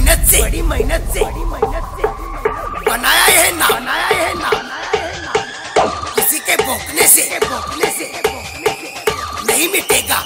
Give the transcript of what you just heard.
मेहनत से। बड़ी मेहनत से। बड़ी मेहनत से। बनाया है ना। बनाया है ना। किसी के भोंकने से। भोंकने से। नहीं मिटेगा।